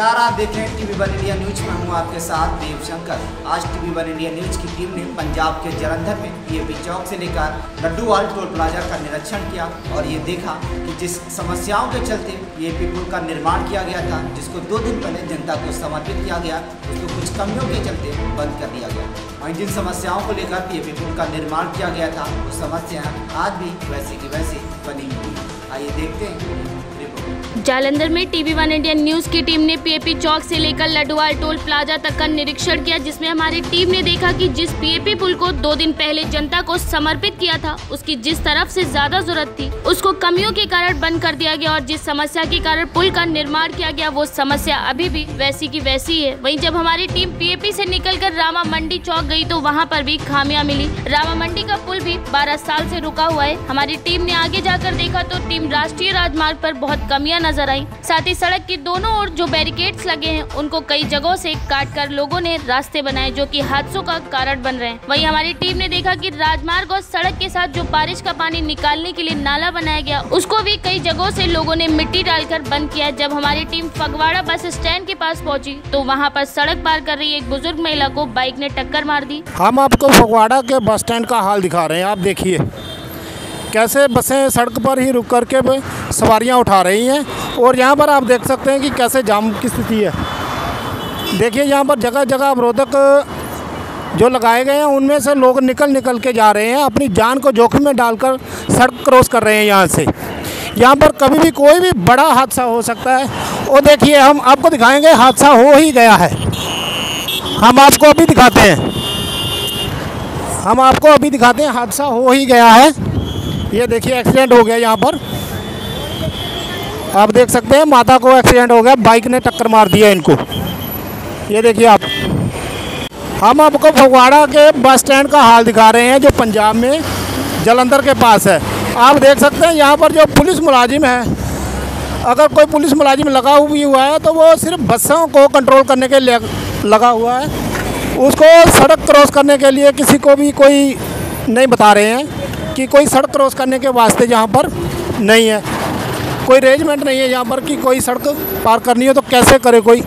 नमस्कार, आप देख रहे हैं टीवी वन इंडिया न्यूज़। में हूँ आपके साथ देव शंकर आज टीवी वन इंडिया न्यूज़ की टीम ने पंजाब के जलंधर में पीएपी चौक से लेकर लड्डूवाल टोल प्लाजा का निरीक्षण किया और ये देखा कि जिस समस्याओं के चलते पीएपी पुल का निर्माण किया गया था, जिसको दो दिन पहले जनता को समर्पित किया गया, उसको कुछ कमियों के चलते बंद कर दिया गया। वहीं जिन समस्याओं को लेकर पीएपी पुल का निर्माण किया गया था, वो समस्याएँ आज भी वैसे की वैसे बनी हुई आइए देखते हैं। जालंधर में टीवी वन इंडिया न्यूज़ की टीम ने पीएपी चौक से लेकर लडवाल टोल प्लाजा तक का निरीक्षण किया, जिसमें हमारी टीम ने देखा कि जिस पीएपी पुल को दो दिन पहले जनता को समर्पित किया था, उसकी जिस तरफ़ से ज़्यादा ज़रूरत थी, उसको कमियों के कारण बंद कर दिया गया और जिस समस्या के कारण पुल का निर्माण किया गया, वो समस्या अभी भी वैसी की वैसी है। वही जब हमारी टीम पी पीएपी से निकलकर रामा मंडी चौक गई तो वहाँ पर भी खामियाँ मिली। रामा मंडी का पुल भी 12 साल से रुका हुआ है। हमारी टीम ने आगे जाकर देखा तो टीम राष्ट्रीय राजमार्ग पर बहुत कमियाँ नज़र आई। साथ ही सड़क की दोनों ओर जो बैरिकेड्स लगे हैं, उनको कई जगहों से काट कर लोगों ने रास्ते बनाए जो कि हादसों का कारण बन रहे हैं। वहीं हमारी टीम ने देखा कि राजमार्ग और सड़क के साथ जो बारिश का पानी निकालने के लिए नाला बनाया गया, उसको भी कई जगहों से लोगों ने मिट्टी डालकर बंद किया। जब हमारी टीम फगवाड़ा बस स्टैंड के पास पहुँची तो वहाँ पर सड़क पार कर रही एक बुज़ुर्ग महिला को बाइक ने टक्कर मार दी। हम आपको फगवाड़ा के बस स्टैंड का हाल दिखा रहे हैं, आप देखिए। कैसे बसें सड़क पर ही रुक करके सवारियाँ उठा रही हैं और यहाँ पर आप देख सकते हैं कि कैसे जाम की स्थिति है। देखिए यहाँ पर जगह जगह अवरोधक जो लगाए गए हैं, उनमें से लोग निकल निकल के जा रहे हैं, अपनी जान को जोखिम में डालकर सड़क क्रॉस कर रहे हैं यहाँ से। यहाँ पर कभी भी कोई भी बड़ा हादसा हो सकता है। और देखिए हम आपको दिखाएँगे, हादसा हो ही गया है। हम आपको अभी दिखाते हैं। हम आपको अभी दिखाते हैं, हादसा हो ही गया है। ये देखिए एक्सीडेंट हो गया यहाँ पर। आप देख सकते हैं, माता को एक्सीडेंट हो गया बाइक ने टक्कर मार दिया इनको। ये देखिए आप। हम आपको फगवाड़ा के बस स्टैंड का हाल दिखा रहे हैं, जो पंजाब में जलंधर के पास है। आप देख सकते हैं, यहाँ पर जो पुलिस मुलाजिम है, अगर कोई पुलिस मुलाजिम लगा हुई हुआ है तो वो सिर्फ़ बसों को कंट्रोल करने के लिए लगा हुआ है। उसको सड़क क्रॉस करने के लिए किसी को भी कोई नहीं बता रहे हैं। कि कोई सड़क क्रॉस करने के वास्ते यहाँ पर नहीं है। कोई अरेंजमेंट नहीं है यहाँ पर कि कोई सड़क पार करनी हो तो कैसे करे कोई?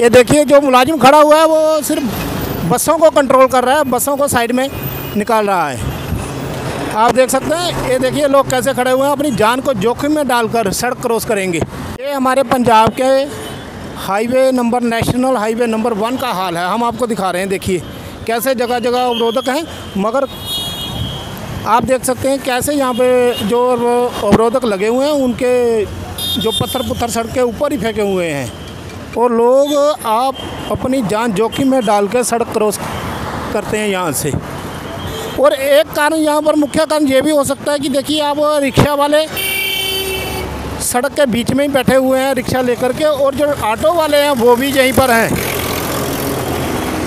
ये देखिए, जो मुलाजिम खड़ा हुआ है, वो सिर्फ़ बसों को कंट्रोल कर रहा है, बसों को साइड में निकाल रहा है। आप देख सकते हैं, ये देखिए, लोग कैसे खड़े हुए हैं, अपनी जान को जोखिम में डालकर सड़क क्रॉस करेंगे। ये हमारे पंजाब के highway number, national highway number one का हाल है। हम आपको दिखा रहे हैं, देखिए, कैसे जगह जगह अवरोधक हैं, मगर आप देख सकते हैं कैसे यहाँ पे जो अवरोधक लगे हुए हैं, उनके जो पत्थर पत्थर सड़क के ऊपर ही फेंके हुए हैं। और लोग आप अपनी जान जोखिम में डाल के सड़क क्रॉस करते हैं यहाँ से। और एक कारण यहाँ पर मुख्य कारण ये भी हो सकता है कि देखिए आप रिक्शा वाले सड़क के बीच में ही बैठे हुए हैं रिक्शा लेकर के, और जो ऑटो वाले हैं वो भी यहीं पर हैं।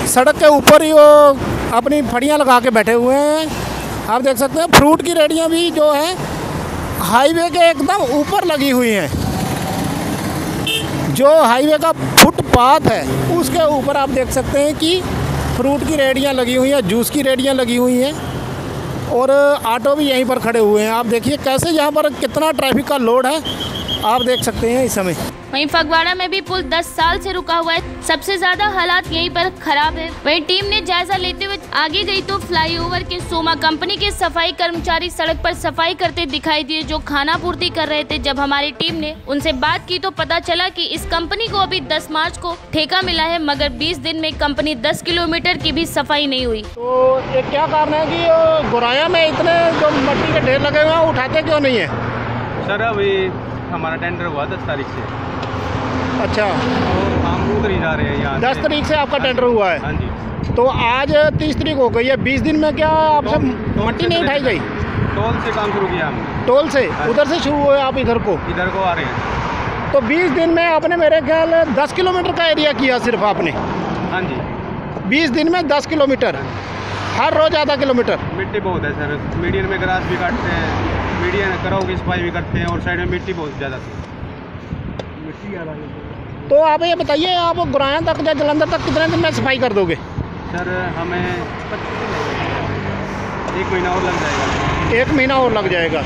सड़क के ऊपर ही वो अपनी फड़ियाँ लगा के बैठे हुए हैं। आप देख सकते हैं, फ्रूट की रेडियाँ भी जो है, हाईवे के एकदम ऊपर लगी हुई हैं। जो हाईवे का फुटपाथ है, उसके ऊपर आप देख सकते हैं कि फ्रूट की रेडियाँ लगी हुई हैं, जूस की रेडियाँ लगी हुई हैं, और ऑटो भी यहीं पर खड़े हुए हैं। आप देखिए कैसे यहाँ पर कितना ट्रैफ़िक का लोड है, आप देख सकते हैं इस समय। वहीं फगवाड़ा में भी पुल 10 साल से रुका हुआ है। सबसे ज़्यादा हालात यहीं पर खराब है। वहीं टीम ने जायजा लेते हुए आगे गई तो फ्लाईओवर के सोमा कंपनी के सफ़ाई कर्मचारी सड़क पर सफ़ाई करते दिखाई दिए जो खाना पूर्ति कर रहे थे। जब हमारी टीम ने उनसे बात की तो पता चला कि इस कंपनी को अभी 10 मार्च को ठेका मिला है मगर 20 दिन में कंपनी 10 किलोमीटर की भी सफ़ाई नहीं हुई। तो ये क्या कारण है की गुराया में इतने जो मट्टी के ढेर लगे हुए हैं उठाते क्यों नहीं है? सर अभी हमारा टेंडर हुआ दस तारीख से। अच्छा। और हम उधर ही जा रहे हैं यहाँ दस। तारीख से आपका टेंडर हुआ है। हाँ जी। तो आज तीस तारीख हो गई है। बीस दिन में क्या आपसे मट्टी नहीं उठाई गई? टोल से काम शुरू किया हमने। टोल से? उधर से शुरू हुए आप इधर को? इधर को आ रहे हैं। तो बीस दिन में आपने मेरे ख्याल दस किलोमीटर का एरिया किया सिर्फ़ आपने? हाँ जी। बीस दिन में दस किलोमीटर। हर रोज आधा किलोमीटर? मिट्टी बहुत है सर। मीडियन में ग्रास भी काटते हैं। मीडियन कराओ की सफ़ाई भी करते हैं और साइड में मिट्टी बहुत ज़्यादा थी। तो आप ये बताइए आप गुराया तक या जलंधर तक कितने दिन में सफ़ाई कर दोगे? सर हमें पच्चीस दिन लगेंगे। एक महीना और लग जाएगा। एक महीना और लग जाएगा।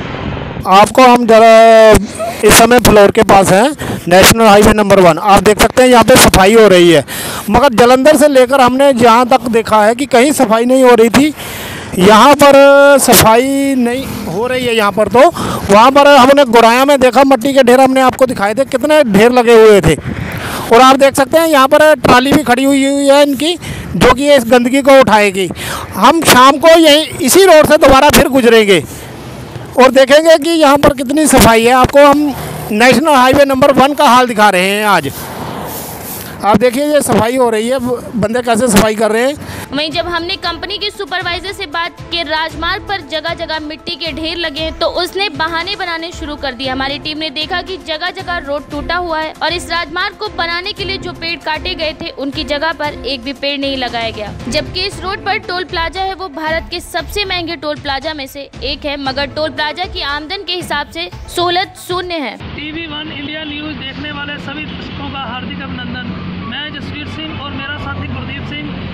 आपको हम जरा इस समय फ्लोर के पास हैं नेशनल हाईवे नंबर वन। आप देख सकते हैं यहाँ पे सफ़ाई हो रही है। मगर जलंधर से लेकर हमने जहाँ तक देखा है कि कहीं सफ़ाई नहीं हो रही थी। यहाँ पर सफ़ाई नहीं हो रही है यहाँ पर तो। वहाँ पर हमने गुराया में देखा, मट्टी के ढेर हमने आपको दिखाए थे, कितने ढेर लगे हुए थे। और आप देख सकते हैं, यहाँ पर ट्राली भी खड़ी हुई हुई है इनकी, जो कि इस गंदगी को उठाएगी। हम शाम को यही, इसी रोड से दोबारा फिर गुजरेंगे और देखेंगे कि यहाँ पर कितनी सफ़ाई है। आपको हम नेशनल हाईवे नंबर वन का हाल दिखा रहे हैं आज। आप देखिए, ये सफ़ाई हो रही है। बंदे कैसे सफ़ाई कर रहे हैं? वहीं जब हमने कंपनी के सुपरवाइजर से बात की राजमार्ग पर जगह जगह मिट्टी के ढेर लगे हैं तो उसने बहाने बनाने शुरू कर दिए। हमारी टीम ने देखा कि जगह जगह रोड टूटा हुआ है और इस राजमार्ग को बनाने के लिए जो पेड़ काटे गए थे, उनकी जगह पर एक भी पेड़ नहीं लगाया गया। जबकि इस रोड पर टोल प्लाजा है, वो भारत के सबसे महँगे टोल प्लाजा में से एक है, मगर टोल प्लाजा की आमदन के हिसाब से सहूलत शून्य है। टीवी वन इंडिया न्यूज़ देखने वाले सभी दर्शकों का हार्दिक अभिनंदन। मैं जसवीर सिंह और मेरा साथी प्रदीप सिंह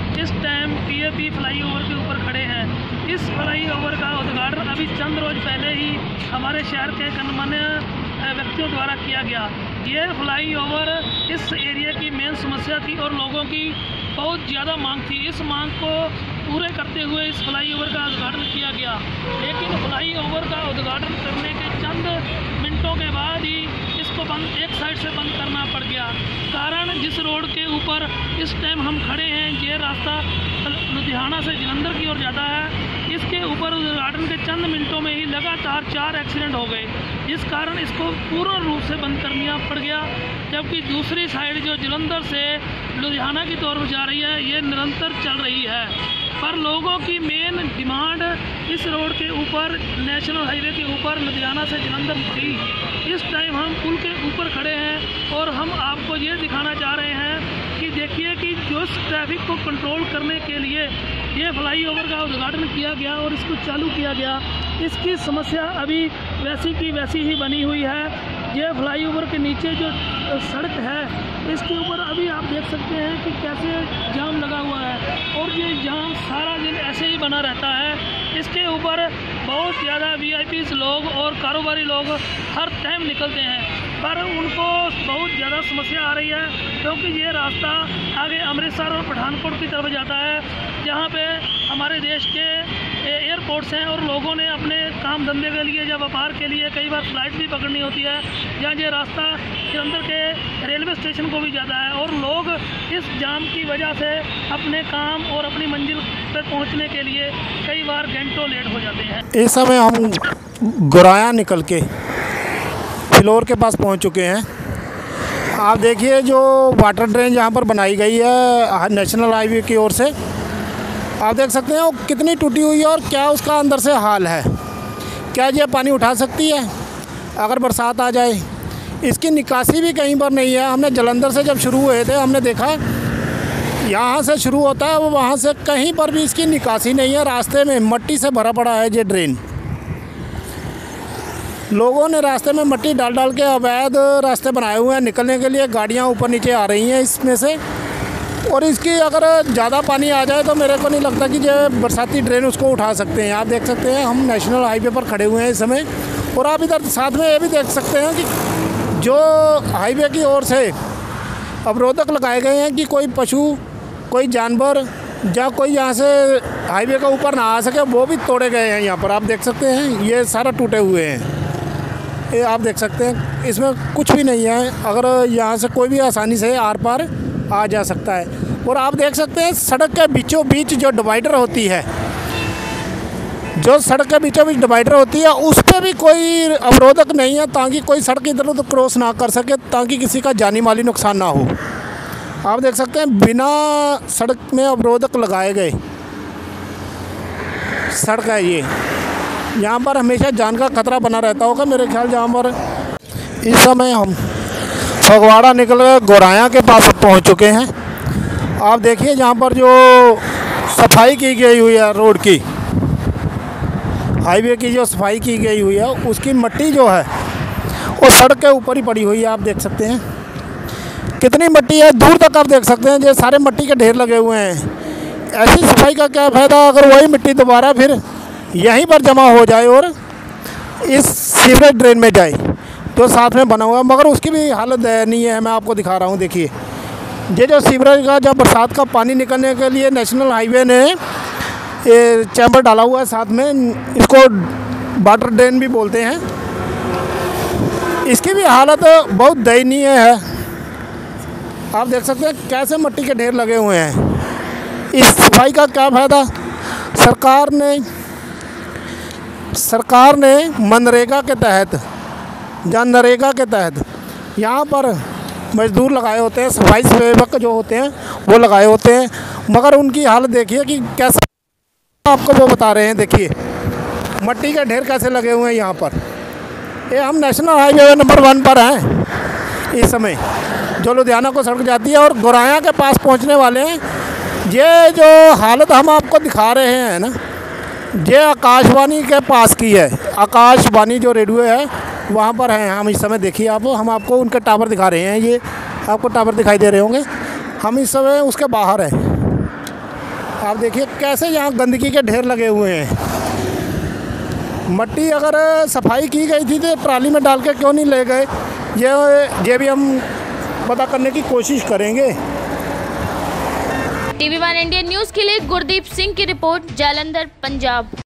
इस टाइम टीएपी फ्लाईओवर के ऊपर खड़े हैं। इस फ्लाईओवर का उद्घाटन अभी चंद रोज पहले ही हमारे शहर के गणमान्य व्यक्तियों द्वारा किया गया। ये फ्लाईओवर इस एरिया की मेन समस्या थी और लोगों की बहुत ज़्यादा मांग थी। इस मांग को पूरे करते हुए इस फ्लाईओवर का उद्घाटन किया गया। लेकिन फ्लाईओवर का उद्घाटन करने के चंद मिनटों के बाद ही इसको बंद, एक साइड से बंद करना पड़ गया। कारण जिस रोड के ऊपर इस टाइम हम खड़े हैं, ये रास्ता लुधियाना से जलंधर की ओर जाता है। इसके ऊपर उद्घाटन के चंद मिनटों में ही लगातार चार एक्सीडेंट हो गए। जिस कारण इसको पूर्ण रूप से बंद करना पड़ गया। जबकि दूसरी साइड जो जलंधर से लुधियाना की तौर पर जा रही है, ये निरंतर चल रही है। पर लोगों की मेन डिमांड इस रोड के ऊपर, नेशनल हाईवे के ऊपर, लुधियाना से जलंधर थी। इस टाइम हम पुल के ऊपर खड़े हैं और हम आपको ये दिखाना चाह रहे हैं कि देखिए कि जो इस ट्रैफ़िक को कंट्रोल करने के लिए ये फ्लाईओवर का उद्घाटन किया गया और इसको चालू किया गया। इसकी समस्या अभी वैसी की वैसी ही बनी हुई है। ये फ्लाईओवर के नीचे जो सड़क है, इसके ऊपर अभी आप देख सकते हैं कि कैसे जाम लगा हुआ है। और ये जाम सारा दिन ऐसे ही बना रहता है। इसके ऊपर बहुत ज़्यादा वी लोग और कारोबारी लोग हर टाइम निकलते हैं। पर उनको बहुत ज़्यादा समस्या आ रही है, क्योंकि ये रास्ता आगे अमृतसर और पठानकोट की तरफ़ जाता है, जहाँ पे हमारे देश के एयरपोर्ट्स हैं और लोगों ने अपने काम धंधे के लिए या व्यापार के लिए कई बार फ़्लाइट भी पकड़नी होती है या ये रास्ता जलंधर के रेलवे स्टेशन को भी जाता है और लोग इस जाम की वजह से अपने काम और अपनी मंजिल तक पहुँचने के लिए कई बार घंटों लेट हो जाते हैं। इस समय हम गुराया निकल के फ्लोर के पास पहुँच चुके हैं। आप देखिए जो वाटर ड्रेन यहाँ पर बनाई गई है, नेशनल हाईवे की ओर से। आप देख सकते हैं वो कितनी टूटी हुई है और क्या उसका अंदर से हाल है। क्या ये पानी उठा सकती है? अगर बरसात आ जाए। इसकी निकासी भी कहीं पर नहीं है। हमने जलंधर से जब शुरू हुए थे, हमने देखा यहाँ से शुरू होता है, वो वहाँ से कहीं पर भी इसकी निकासी नहीं है। रास्ते में मट्टी से भरा पड़ा है ये ड्रेन। लोगों ने रास्ते में मट्टी डाल डाल के अवैध रास्ते बनाए हुए हैं निकलने के लिए। गाड़ियाँ ऊपर नीचे आ रही हैं इसमें से। और इसकी अगर ज़्यादा पानी आ जाए तो मेरे को नहीं लगता कि जो बरसाती ड्रेन उसको उठा सकते हैं। आप देख सकते हैं हम नेशनल हाईवे पर खड़े हुए हैं इस समय। और आप इधर साथ में ये भी देख सकते हैं कि जो हाईवे की ओर से अवरोधक लगाए गए हैं कि कोई पशु, कोई जानवर या कोई यहाँ से हाईवे के ऊपर ना आ सके, वो भी तोड़े गए हैं यहाँ पर। आप देख सकते हैं, ये सारा टूटे हुए हैं। ये आप देख सकते हैं, इसमें कुछ भी नहीं है। अगर यहाँ से कोई भी आसानी से आर पार आ जा सकता है। और आप देख सकते हैं, सड़क के बीचों बीच जो डिवाइडर होती है, जो सड़क के बीचों बीच डिवाइडर होती है, उस पर भी कोई अवरोधक नहीं है, ताकि कोई सड़क इधर उधर क्रॉस ना कर सके, ताकि किसी का जानी माली नुकसान ना हो। आप देख सकते हैं, बिना सड़क में अवरोधक लगाए गए। सड़क है ये। यहाँ पर हमेशा जान का खतरा बना रहता होगा मेरे ख्याल जहाँ पर इस समय हम फगवाड़ा निकल कर गोराया के पास पहुँच चुके हैं। आप देखिए जहाँ पर जो सफ़ाई की गई हुई है रोड की, हाईवे की जो सफ़ाई की गई हुई है, उसकी मट्टी जो है, वो सड़क के ऊपर ही पड़ी हुई है, आप देख सकते हैं। कितनी मट्टी है, दूर तक आप देख सकते हैं, ये सारे मट्टी के ढेर लगे हुए हैं। ऐसी सफ़ाई का क्या फ़ायदा, अगर वही मिट्टी दोबारा फिर यहीं पर जमा हो जाए और इस सीवरेज ड्रेन में जाए, जो साथ में बना हुआ है। मगर उसकी भी हालत दयनीय है, मैं आपको दिखा रहा हूँ, देखिए। ये जो सीवरेज का, जब बरसात का पानी निकलने के लिए नेशनल हाईवे ने ये चैम्बर डाला हुआ है साथ में, इसको वाटर ड्रेन भी बोलते हैं। इसकी भी हालत बहुत दयनीय है। आप देख सकते हैं कैसे मिट्टी के ढेर लगे हुए हैं। इस सफ़ाई का क्या फ़ायदा? सरकार ने सरकार ने मनरेगा के तहत, या नरेगा के तहत, यहाँ पर मजदूर लगाए होते हैं, सफ़ाई सेवक जो होते हैं, वो लगाए होते हैं। मगर उनकी हालत देखिए कि कैसे आपको वो बता रहे हैं, देखिए, मट्टी के ढेर कैसे लगे हुए हैं यहाँ पर। ये हम नेशनल हाईवे नंबर वन पर हैं इस समय, जो लुधियाना को सड़क जाती है और गोराया के पास पहुँचने वाले हैं। ये जो हालत हम आपको दिखा रहे हैं ना ये आकाशवाणी के पास की है। आकाशवाणी जो रेडियो है, वहाँ पर हैं। हम इस समय देखिए आप, हम आपको उनके टावर दिखा रहे हैं। ये आपको टावर दिखाई दे रहे होंगे। हम इस समय उसके बाहर हैं। आप देखिए कैसे यहाँ गंदगी के ढेर लगे हुए हैं। मट्टी अगर सफ़ाई की गई थी तो ट्राली में डाल के क्यों नहीं ले गए? ये ये भी हम पता करने की कोशिश करेंगे। टीवी वन इंडिया न्यूज़ के लिए गुरदीप सिंह की रिपोर्ट जालंधर पंजाब।